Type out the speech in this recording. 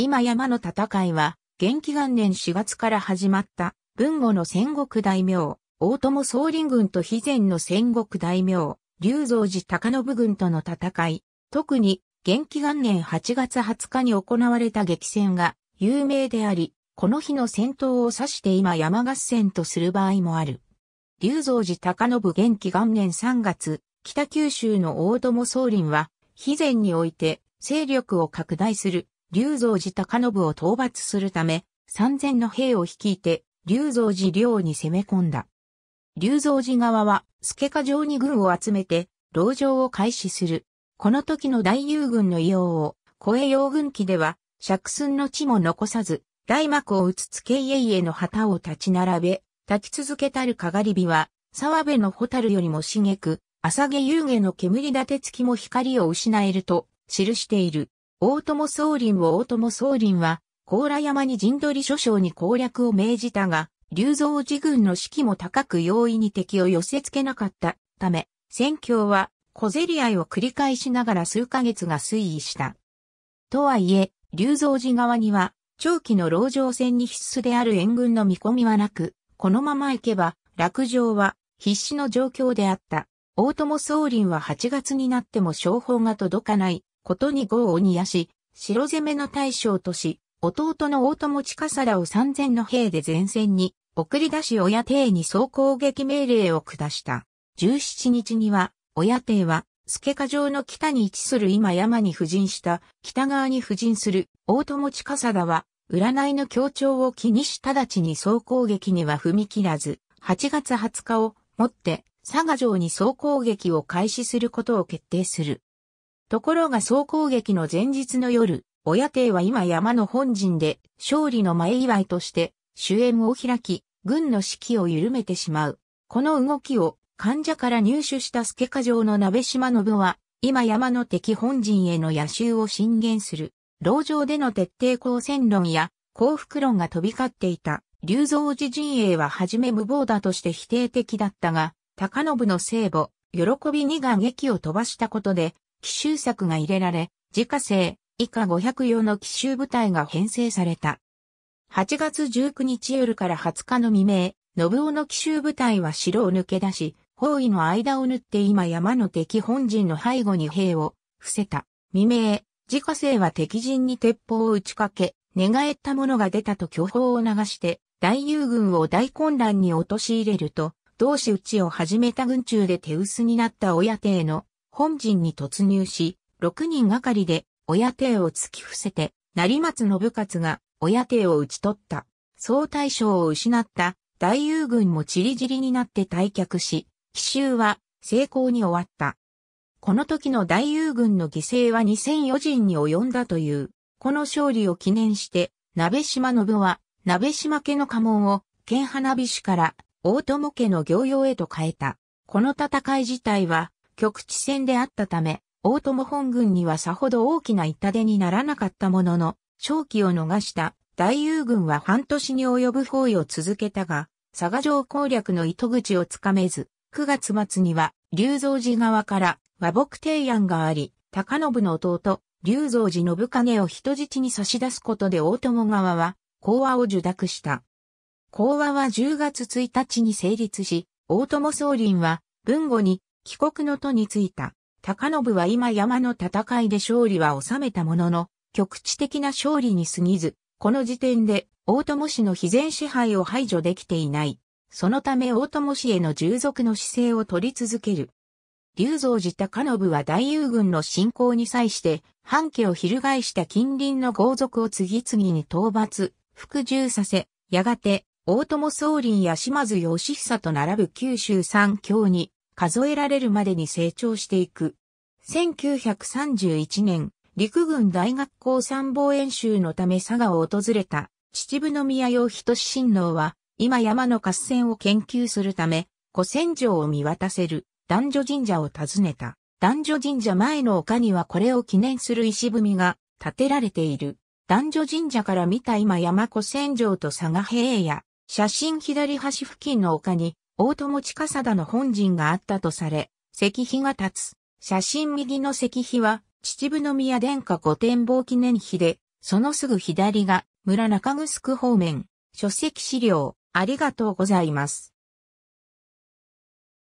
今山の戦いは、元気元年4月から始まった、文後の戦国大名、大友総林軍と肥前の戦国大名、龍造寺高信軍との戦い、特に元気元年8月20日に行われた激戦が有名であり、この日の戦闘を指して今山合戦とする場合もある。龍造寺高信元気元年3月、北九州の大友総林は、肥前において勢力を拡大する龍造寺高信を討伐するため、三千の兵を率いて、龍造寺領に攻め込んだ。龍造寺側は、助家城に軍を集めて、籠城を開始する。この時の大友軍の異様を、小江洋軍記では、釈寸の地も残さず、大幕を打つ付家々の旗を立ち並べ、立ち続けたるかがり火は、沢辺のホタルよりも茂く、朝毛夕毛の煙立て付きも光を失えると、記している。大友宗林を大友宗林は、高良山に陣取り諸将に攻略を命じたが、竜造寺軍の士気も高く容易に敵を寄せ付けなかったため、戦況は小競り合いを繰り返しながら数ヶ月が推移した。とはいえ、竜造寺側には、長期の籠城戦に必須である援軍の見込みはなく、このまま行けば、落城は必死の状況であった。大友宗林は8月になっても商法が届かないことに豪を煮やし、城攻めの大将とし、弟の大友近貞を三千の兵で前線に送り出し親帝に総攻撃命令を下した。17日には、親帝は、助家城の北に位置する今山に布陣した北側に布陣する大友近貞は、占いの協調を気にし直ちに総攻撃には踏み切らず、8月20日をもって佐賀城に総攻撃を開始することを決定する。ところが総攻撃の前日の夜、親帝は今山の本陣で勝利の前祝いとして主演を開き、軍の士気を緩めてしまう。この動きを患者から入手した助家城の鍋島信は、今山の敵本陣への野襲を進言する。牢城での徹底抗戦論や幸福論が飛び交っていた。龍造寺陣営ははじめ無謀だとして否定的だったが、高信の聖母、喜びにが劇を飛ばしたことで、奇襲作が入れられ、自家製、以下500用の奇襲部隊が編成された。8月19日夜から20日の未明、信夫の奇襲部隊は城を抜け出し、包囲の間を縫って今山の敵本陣の背後に兵を伏せた。未明、自家製は敵陣に鉄砲を打ちかけ、寝返った者が出たと巨砲を流して、大友軍を大混乱に陥れると、同志討ちを始めた軍中で手薄になった親帝の本陣に突入し、6人がかりで親帝を突き伏せて、成松信勝が親帝を討ち取った。総大将を失った大友軍もチリジリになって退却し、奇襲は成功に終わった。この時の大友軍の犠牲は2004人に及んだという。この勝利を記念して、鍋島信は、鍋島家の家紋を、剣花火師から大友家の行用へと変えた。この戦い自体は、局地戦であったため、大友本軍にはさほど大きな痛手にならなかったものの、正気を逃した大友軍は半年に及ぶ包囲を続けたが、佐賀城攻略の糸口をつかめず、9月末には、龍造寺側から和睦提案があり、高信の弟、龍造寺信景を人質に差し出すことで大友側は、講和を受諾した。講和は10月1日に成立し、大友総林は、文後に帰国の途についた。高信は今山の戦いで勝利は収めたものの、局地的な勝利に過ぎず、この時点で大友氏の非前支配を排除できていない。そのため大友氏への従属の姿勢を取り続ける。龍造寺高信は大友軍の侵攻に際して、反家を翻した近隣の豪族を次々に討伐、服従させ、やがて、大友宗林や島津義久と並ぶ九州三強に数えられるまでに成長していく。1931年、陸軍大学校参謀演習のため佐賀を訪れた秩父宮洋人親王は、今山の合戦を研究するため、古戦場を見渡せる男女神社を訪ねた。男女神社前の丘にはこれを記念する石踏みが建てられている。男女神社から見た今山古戦場と佐賀平野、写真左端付近の丘に大友近貞の本陣があったとされ、石碑が立つ。写真右の石碑は、秩父宮殿下御展望記念碑で、そのすぐ左が村中城方面。書籍資料、ありがとうございます。